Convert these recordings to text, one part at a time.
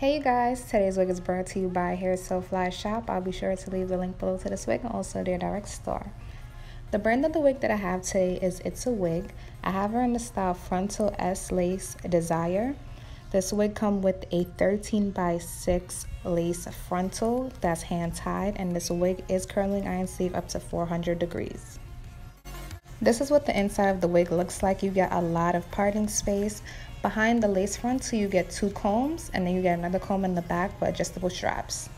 Hey you guys, today's wig is brought to you by Hair So Fly Shop. I'll be sure to leave the link below to this wig and also their direct store. The brand of the wig that I have today is It's a Wig. I have her in the style Frontal S Lace Desiree. This wig comes with a 13 by 6 lace frontal that's hand tied and this wig is curling iron sleeve up to 400 degrees. This is what the inside of the wig looks like. You get a lot of parting space. Behind the lace front so you get two combs, and then you get another comb in the back with adjustable straps.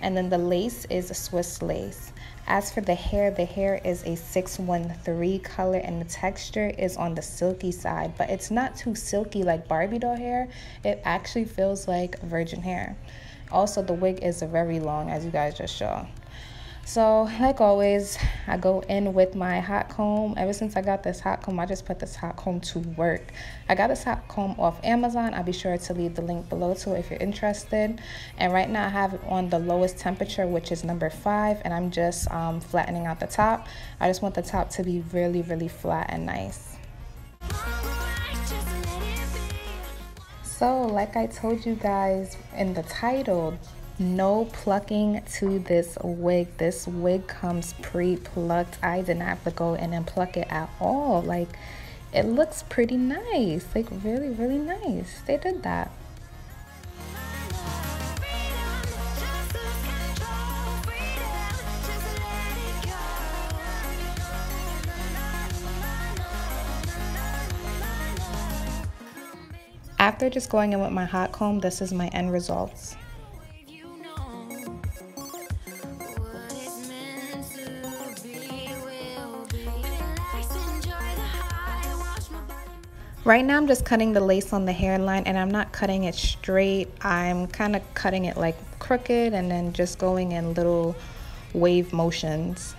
And then the lace is a Swiss lace. As for the hair, the hair is a 613 color and the texture is on the silky side, but it's not too silky like Barbie doll hair. It actually feels like virgin hair. Also, the wig is very long as you guys just saw. So like always, I go in with my hot comb. Ever since I got this hot comb, I just put this hot comb to work. I got this hot comb off Amazon. I'll be sure to leave the link below too if you're interested. And right now I have it on the lowest temperature, which is number five. And I'm just um, flattening out the top. I just want the top to be really, really flat and nice. So like I told you guys in the title, no plucking to this wig. This wig comes pre-plucked. I did not have to go in and pluck it at all. Like it looks pretty nice. Like really really nice. They did that. After just going in with my hot comb, this is my end results. Right now I'm just cutting the lace on the hairline and I'm not cutting it straight. I'm kind of cutting it like crooked and then just going in little wave motions.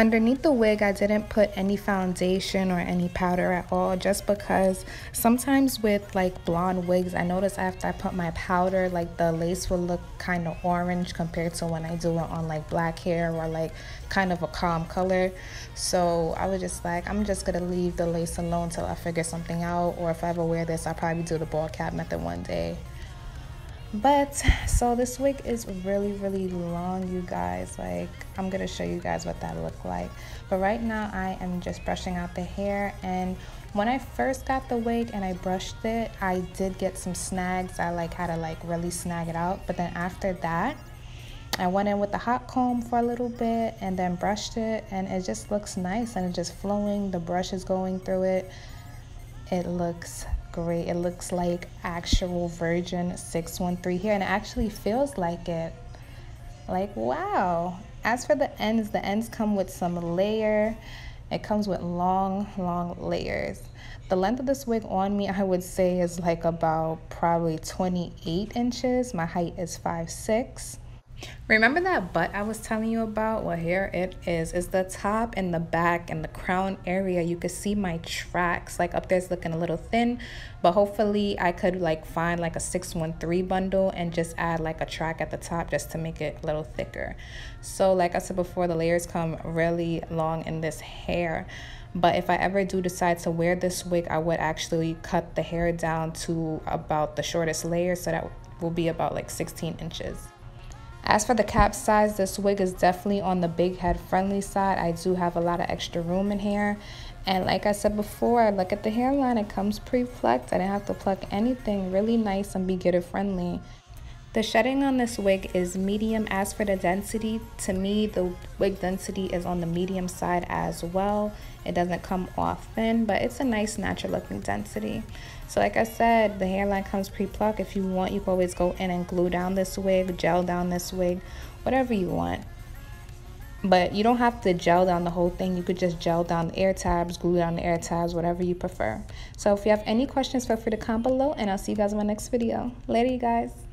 Underneath the wig, I didn't put any foundation or any powder at all just because sometimes with like blonde wigs, I notice after I put my powder, like the lace will look kind of orange compared to when I do it on like black hair or like kind of a calm color. So I was just like, I'm just gonna leave the lace alone till I figure something out or if I ever wear this, I'll probably do the ball cap method one day but so this wig is really really long you guys. Like i'm gonna show you guys what that looked like. But right now i am just brushing out the hair. And when i first got the wig and i brushed it i did get some snags. I like had to like really snag it out. But then after that I went in with the hot comb for a little bit and then brushed it. And it just looks nice and it's just flowing. The brush is going through it. It looks great. It looks like actual Virgin 613 here and it actually feels like it. Like, wow. As for the ends, the ends come with some layer. It comes with long, long layers. The length of this wig on me, I would say is like about probably 28 inches. My height is 5'6". Remember that but I was telling you about? Well, here it is. It's the top and the back and the crown area. You can see my tracks. Like up there's looking a little thin, but hopefully I could like find like a 613 bundle and just add like a track at the top just to make it a little thicker. So like I said before, the layers come really long in this hair. But if I ever do decide to wear this wig, I would actually cut the hair down to about the shortest layer. So that will be about like 16 inches. As for the cap size, this wig is definitely on the big head friendly side. I do have a lot of extra room in here. And like I said before, look at the hairline. It comes pre-plucked. I didn't have to pluck anything. Really nice and beginner friendly. The shedding on this wig is medium. As for the density, to me, the wig density is on the medium side as well. It doesn't come off thin, but it's a nice natural looking density. So like I said, the hairline comes pre-plucked. If you want, you can always go in and glue down this wig, gel down this wig, whatever you want. But you don't have to gel down the whole thing. You could just gel down the air tabs, glue down the air tabs, whatever you prefer. So if you have any questions, feel free to comment below and I'll see you guys in my next video. Later, you guys.